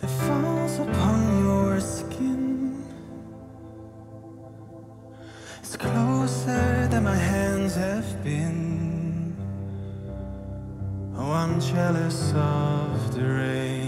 It falls upon your skin It's closer than my hands have been. Oh, I'm jealous of the rain.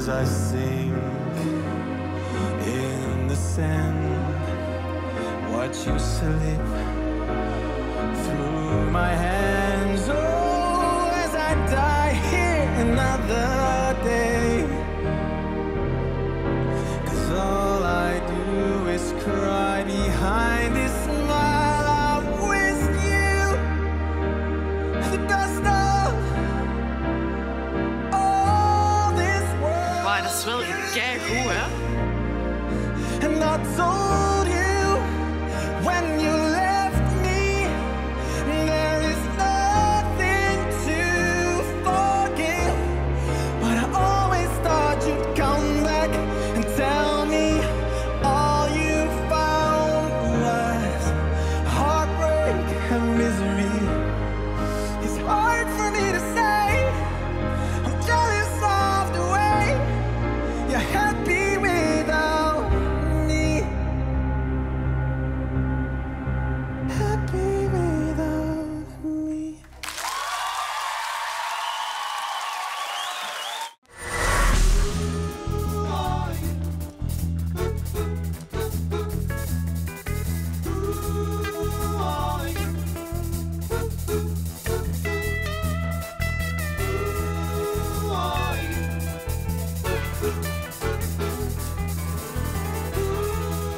as I sink in the sand. Watch you slip through my hands. Oh, as I die here, another. anywhere. And I told you when you.